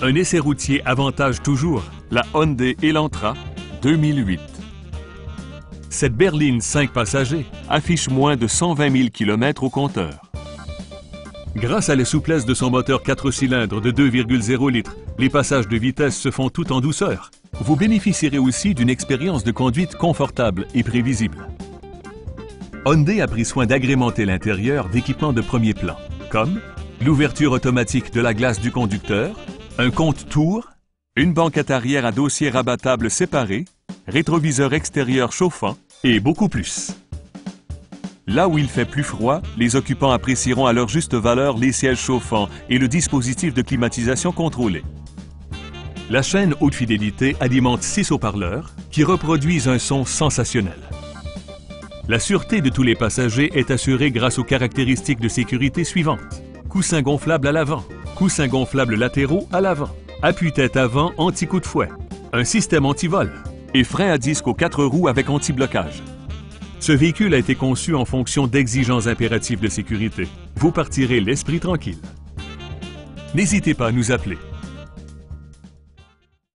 Un essai routier avantage toujours la Hyundai Elantra 2008. Cette berline 5 passagers affiche moins de 120 000 km au compteur. Grâce à la souplesse de son moteur 4 cylindres de 2,0 litres, les passages de vitesse se font tout en douceur. Vous bénéficierez aussi d'une expérience de conduite confortable et prévisible. Hyundai a pris soin d'agrémenter l'intérieur d'équipements de premier plan, comme l'ouverture automatique de la glace du conducteur, un compte tour, une banquette arrière à dossier rabattable séparé, rétroviseur extérieur chauffant et beaucoup plus. Là où il fait plus froid, les occupants apprécieront à leur juste valeur les sièges chauffants et le dispositif de climatisation contrôlé. La chaîne haute fidélité alimente six haut-parleurs qui reproduisent un son sensationnel. La sûreté de tous les passagers est assurée grâce aux caractéristiques de sécurité suivantes. Coussin gonflable à l'avant, coussins gonflables latéraux à l'avant, appui-tête avant anti-coup de fouet, un système anti-vol et frein à disque aux quatre roues avec anti-blocage. Ce véhicule a été conçu en fonction d'exigences impératives de sécurité. Vous partirez l'esprit tranquille. N'hésitez pas à nous appeler